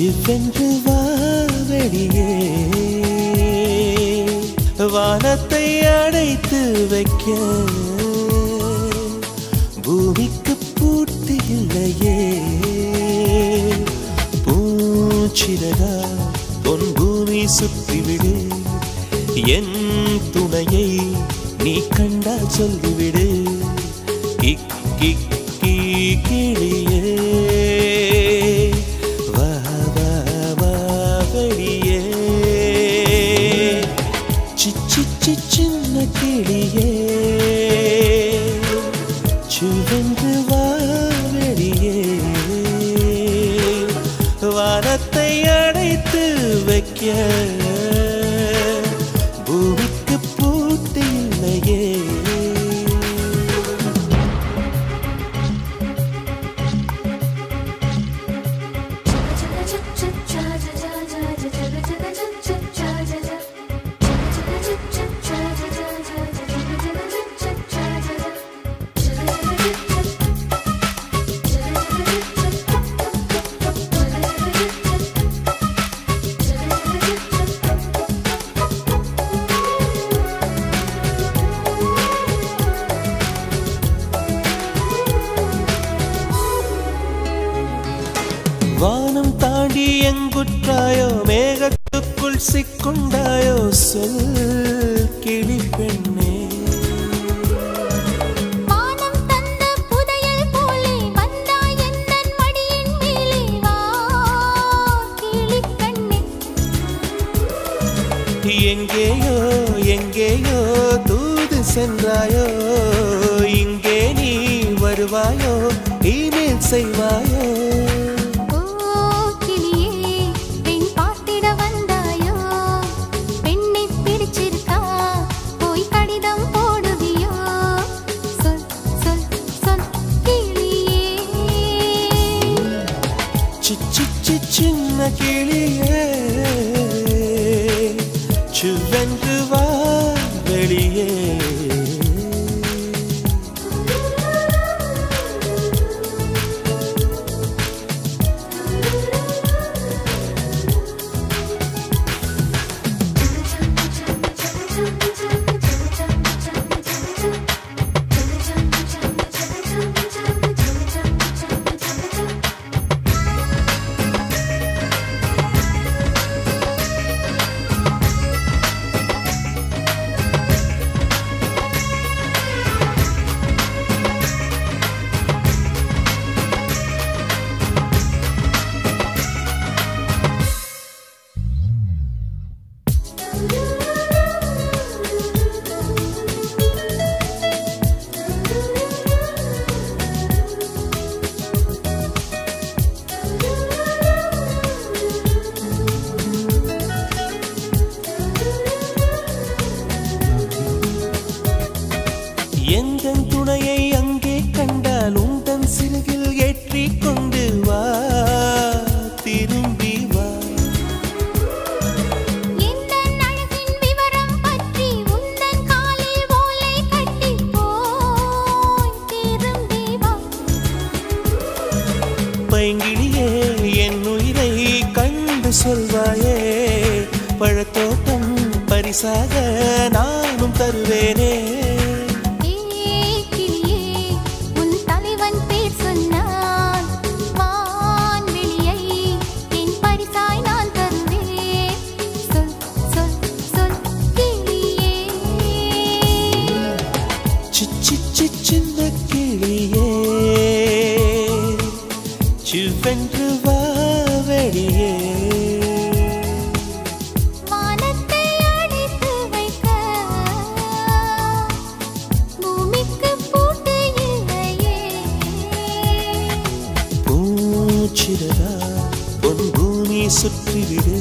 சிவென்று வா வெளியே. வானத்தை அடைத்து வைக்க. பூமிக்கு பூர்த்தி இல்லையே. பூச்சிறகா பொன் பூமி சுற்றிவிடு என் துணையை நீ கண்டா சொல்லிவிடு. கிக்கி கிளியே சிச்சி சின்ன கிளியே சிவந்து வா வெளியே வானத்தை அடைத்து வைக்க வானம் தாண்டி எங்குற்றாயோ? மேகத்துக்குள் சிக்குண்டாயோ? சொல் கிளி பெண்ணே. எங்கேயோ எங்கேயோ தூது சென்றாயோ? சிச்சி சி சின்ன கிளியே எந்த துணையை அங்கே கண்டால் உந்தன் சிறகில் ஏற்றிக் கொண்டு வா திரும்பி வா. பைங்கிளியே என் உயிரை கண்டு சொல்வாயே பழத்தோட்டம் பரிசாக நானும் தருவேனே. சிவென்று வா வெளியே. வானத்தை அடைத்து வைக்க. பூமிக்கு பூட்டு இல்லையே. பூச்சிரதா பொன் பூமி சுற்றிவிடு.